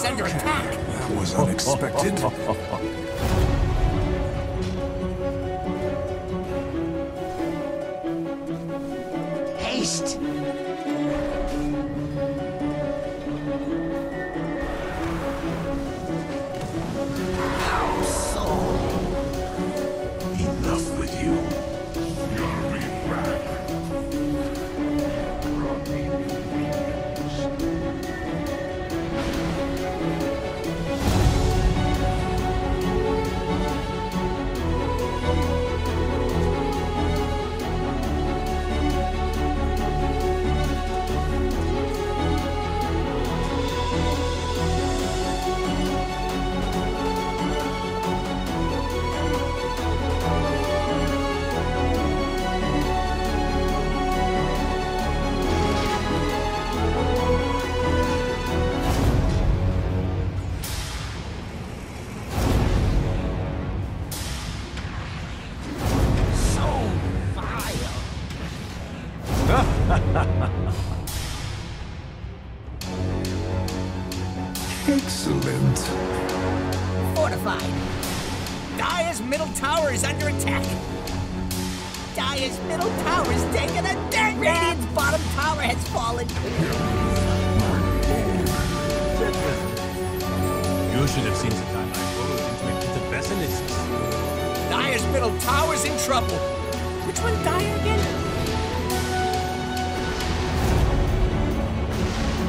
is under attack. That was unexpected. Excellent. Fortified. Dire's middle tower is under attack. Dire's middle tower is taking a dirt Radiant's bottom tower has fallen. You should have seen the time I rode into a pit of basilisks. Dire's middle tower's in trouble. Which one Dire again?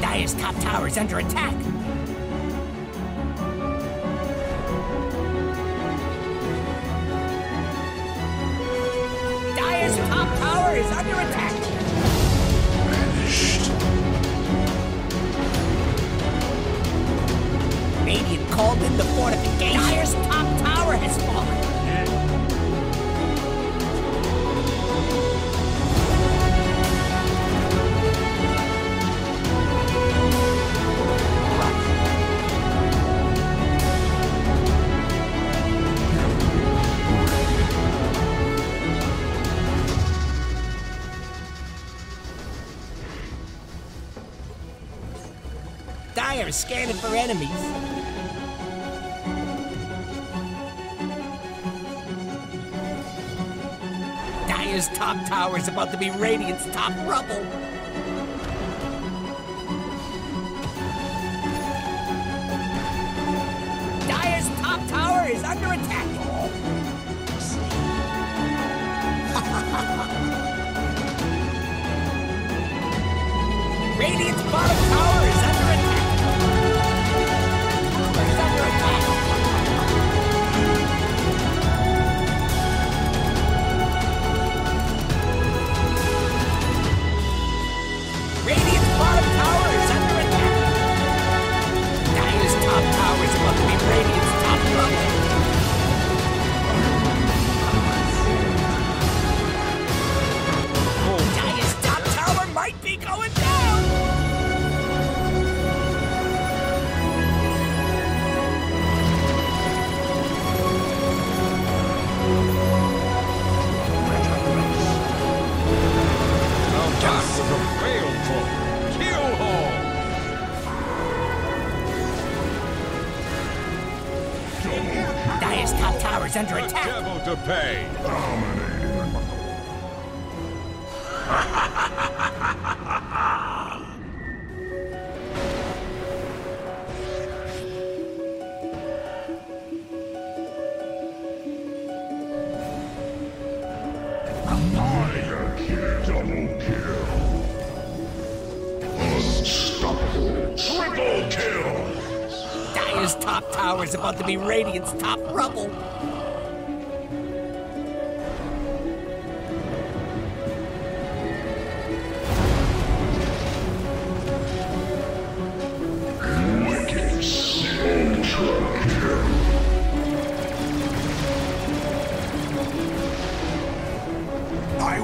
Dire's top tower is under attack. Tower is under attack. Vanished. Radiant called in the fortification. Dire is scanning for enemies. Dire's top tower is about to be Radiant's top rubble. Dire's top tower is under attack. Radiant's bottom tower is to pay. Double kill. Unstoppable. Triple kill. Dire's top tower is about to be Radiant's top rubble.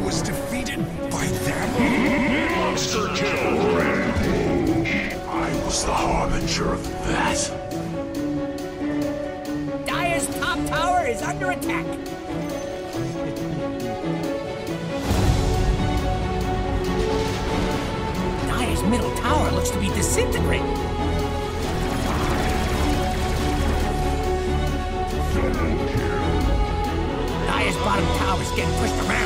was defeated by them? Monster kill, Rampage. I was the harbinger of that. Dire's top tower is under attack. Dire's middle tower looks to be disintegrating. bottom tower is getting pushed around.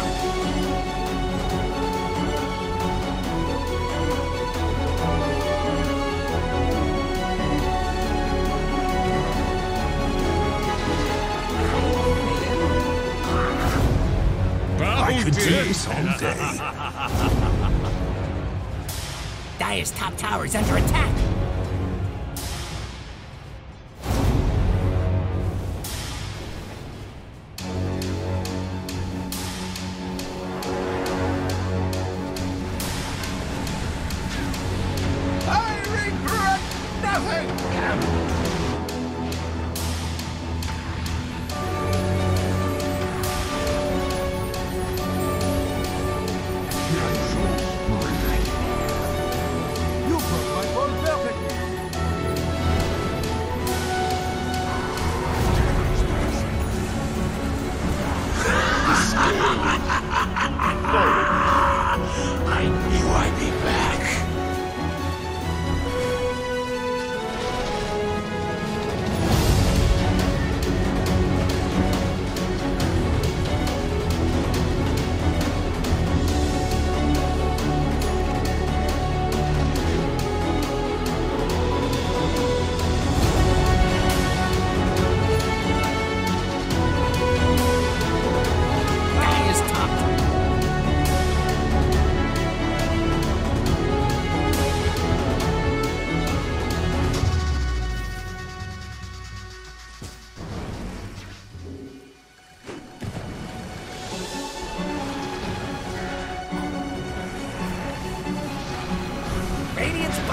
I this all day. Dire's top tower is under attack. I regret nothing!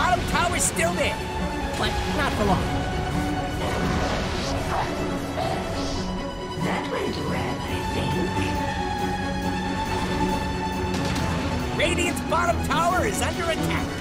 Bottom tower's still there, but not for long. That went well, I think. Radiant's bottom tower is under attack.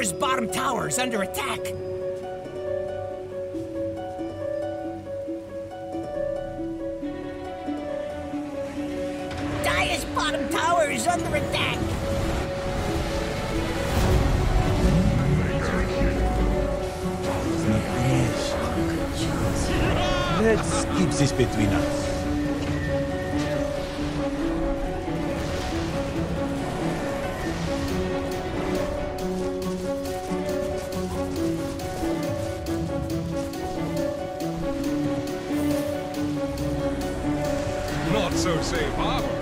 Dire's bottom tower is under attack. Bottom tower is under attack. Let's keep this between us. So safe. Harbor,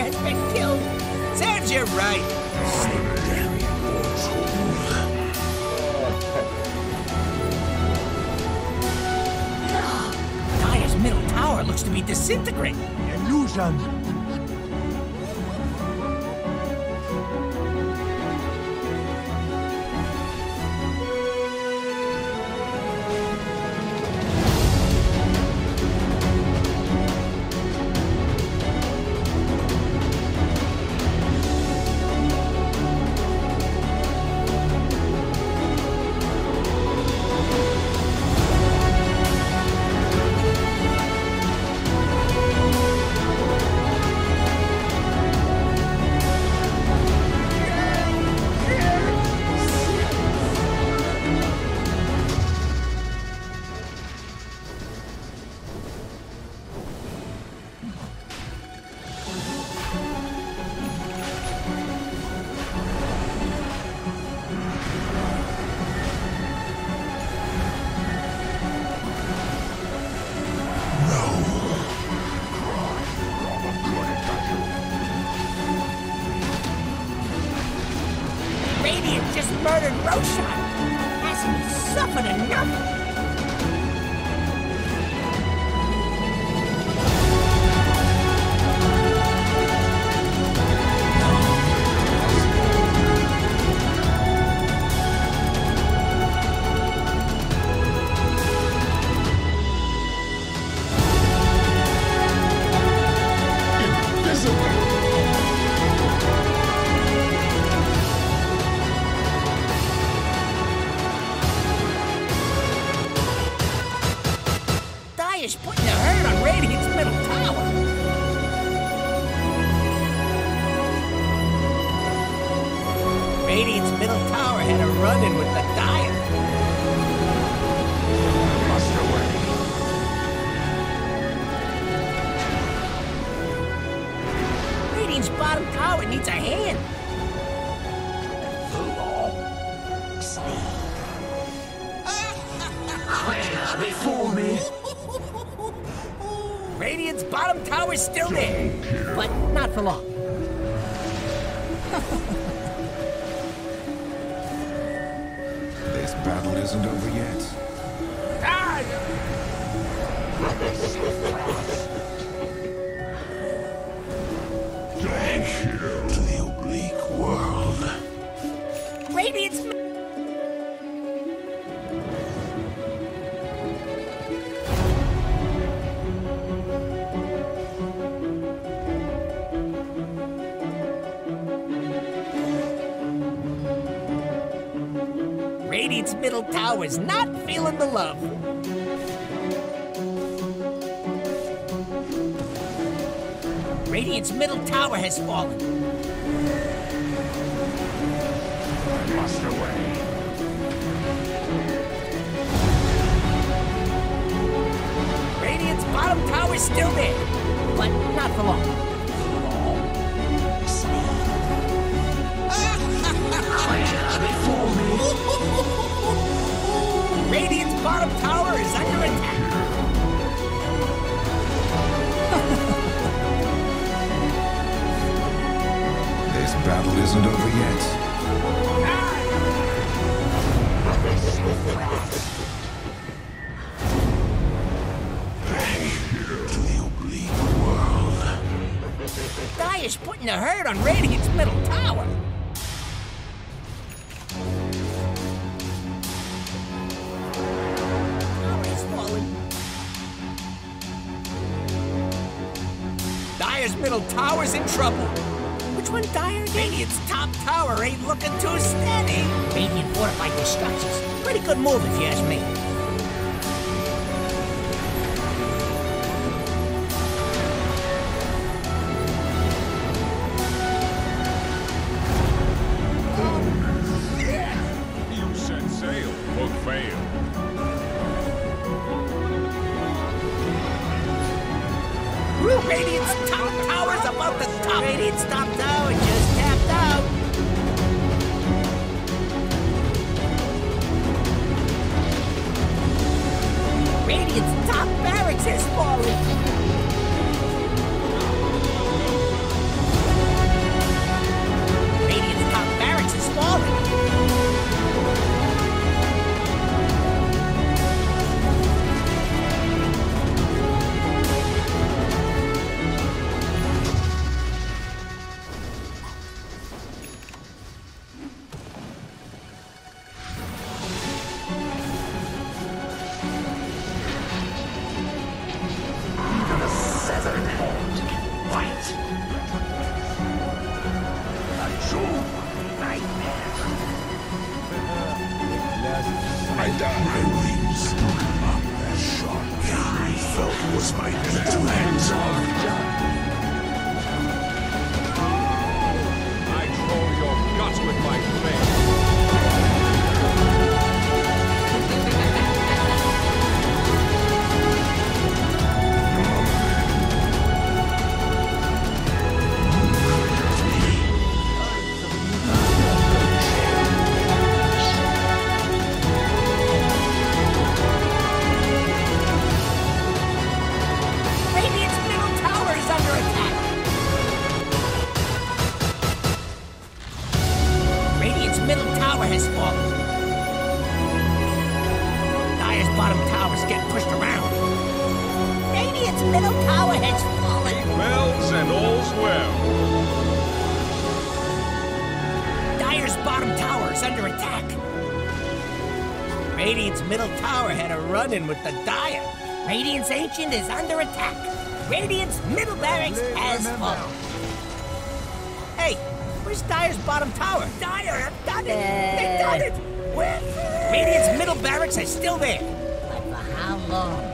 has been killed. Serves you right. Dire's middle tower looks to be disintegrating. Illusion! Bottom tower needs a hand. Before me. Radiant's bottom tower's still there, but not for long. This battle isn't over yet. Thank Radiant's is not feeling the love. Radiant's middle tower has fallen. Must away. Radiant's bottom tower's still there, but not for long. Bottom tower is under attack. This battle isn't over yet. Trouble. Which one, Dire? Radiant's top tower ain't looking too steady. Maybe Radiant fortified their structures. Pretty good move if you ask me. My wings. That sharp pain you felt was my hands off. Radiant's middle tower had a run-in with the Dire. Radiant's Ancient is under attack. Radiant's middle barracks has fallen. Hey, where's Dire's bottom tower? Dire have done it! They've done it! Where? Radiant's middle barracks is still there. But for how long?